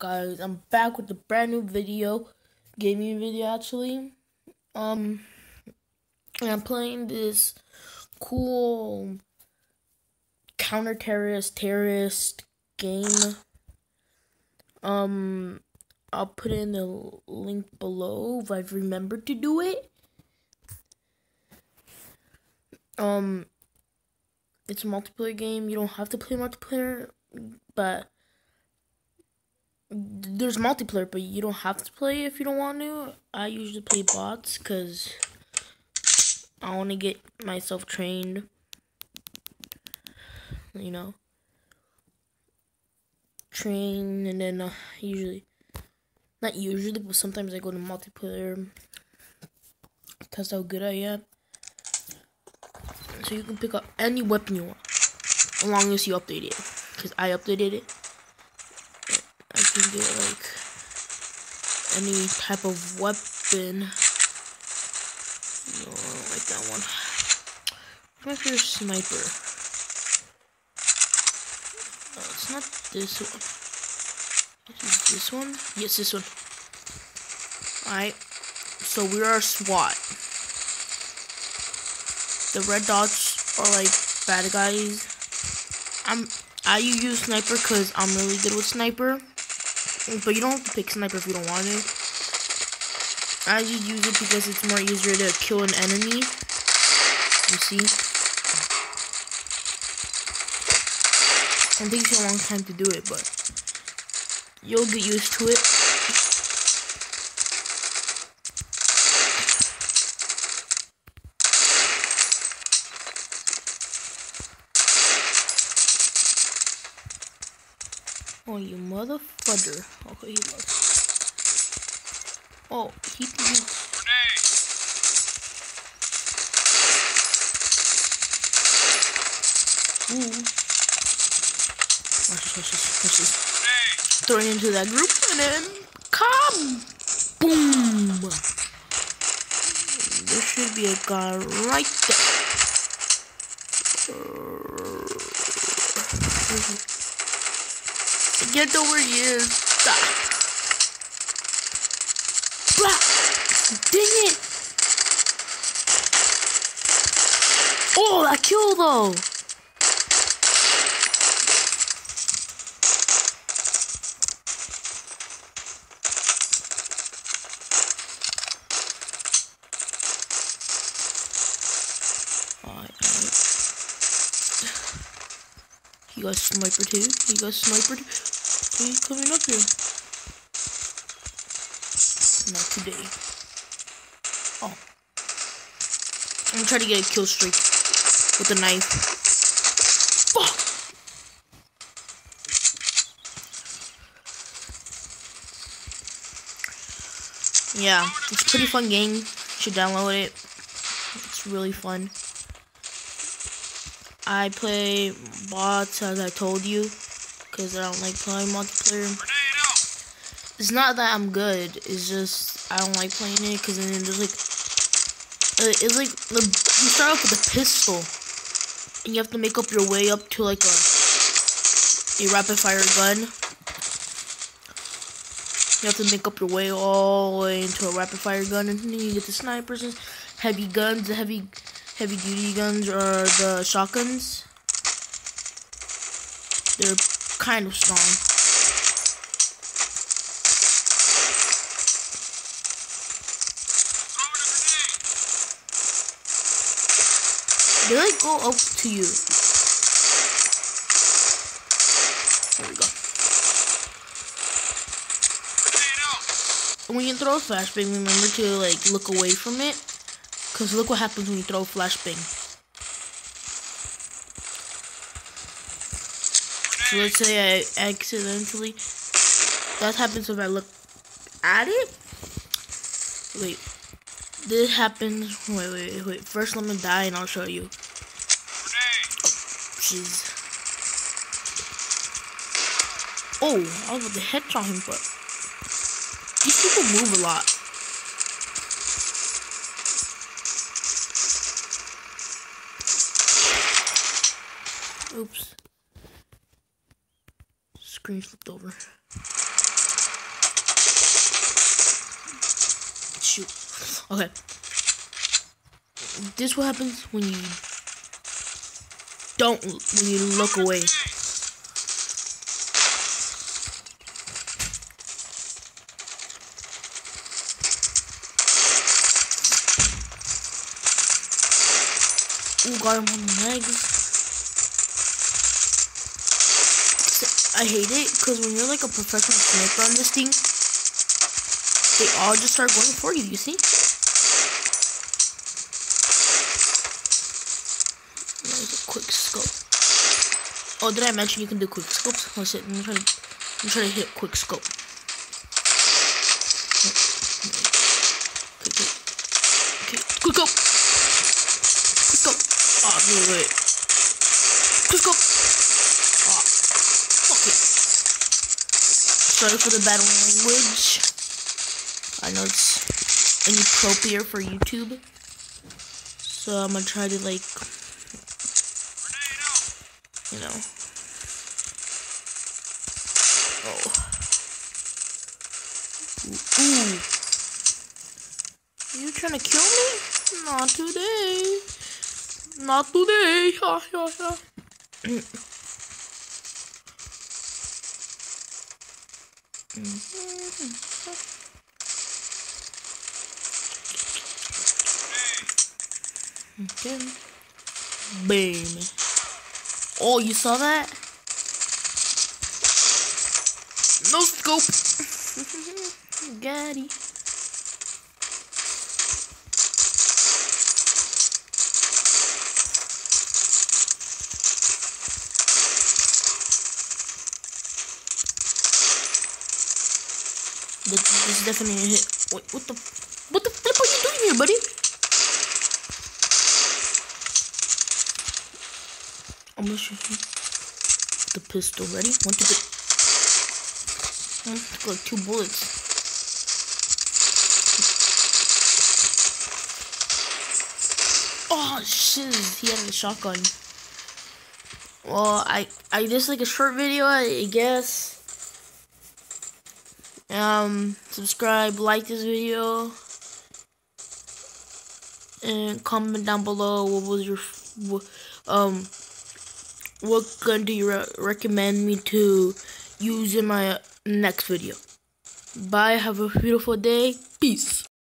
guys? I'm back with a brand new video, gaming video actually. Um, and I'm playing this cool counter terrorist terrorist game. Um, I'll put in the link below if I've remembered to do it. Um, it's a multiplayer game. You don't have to play multiplayer, but there's multiplayer, but you don't have to play if you don't want to. I usually play bots because I want to get myself trained. You know, train, and then uh, usually, not usually, but sometimes I go to multiplayer, test how good I am. So you can pick up any weapon you want, as long as you update it. Because I updated it. I can get like any type of weapon. No, I don't like that one. My first sniper. No, it's not this one. Is this one? Yes, this one. Alright. So we are SWAT. The red dots are like bad guys. I'm I use sniper because I'm really good with sniper. But you don't have to pick sniper if you don't want to. I just use it because it's more easier to kill an enemy. You see? It takes you a long time to do it, but you'll get used to it. Oh, you motherfucker. Okay, he left. Oh, he didn't. Ooh. Watch this, watch this, watch this. Throwing into that group and then come! Boom! There should be a guy right there. Get over here. Stop. Blah. Dang it. Oh, that killed though. Alright, alright. You got sniper too? You got sniper too? He's coming up here. Not today. Oh. I'm gonna try to get a kill streak with a knife. Fuck! Yeah, it's a pretty fun game. You should download it. It's really fun. I play bots as I told you because I don't like playing multiplayer. It's not that I'm good. It's just I don't like playing it because then there's like uh, it's like the, you start off with a pistol and you have to make up your way up to like a a rapid fire gun. You have to make up your way all the way into a rapid fire gun, and then you get the snipers and heavy guns, the heavy heavy duty guns or the shotguns. They're kind of strong. They like go up to you. There we go. When you throw a flashbang, remember to like look away from it. Cause look what happens when you throw a flashbang. So let's say I accidentally that happens if I look at it. Wait. This happens wait wait wait. First let me die and I'll show you. Jeez. Oh, I was about to headshot him, but these people move a lot. Oops. Screen flipped over. Shoot. Okay. This what happens when you don't when you look away. Ooh, got him on the legs. I hate it because when you're like a professional sniper on this thing, they all just start going for you, you see? There's a quick scope. Oh, did I mention you can do quick scopes? Let's see. I'm trying to, I'm trying to hit quick scope. Okay. okay. quick scope. Oh, wait, wait. Let's go. Oh, fuck it. Sorry for the bad language. I know it's inappropriate for YouTube. So I'm gonna try to like, you know. Oh. Ooh. You trying to kill me? Not today. Not today. Yeah, yeah, yeah. Mm-hmm. okay. Boom. Oh, you saw that? No scope. Got it. This, this is definitely a hit. Wait, what the, what the flip are you doing here, buddy? I'm gonna shoot you. The pistol ready? One, two, three. Hmm, like two bullets. Oh shit! He had a shotgun. Well, I I just like a short video, I guess um subscribe like this video and comment down below what was your what, um what gun do you re recommend me to use in my next video. Bye have a beautiful day. Peace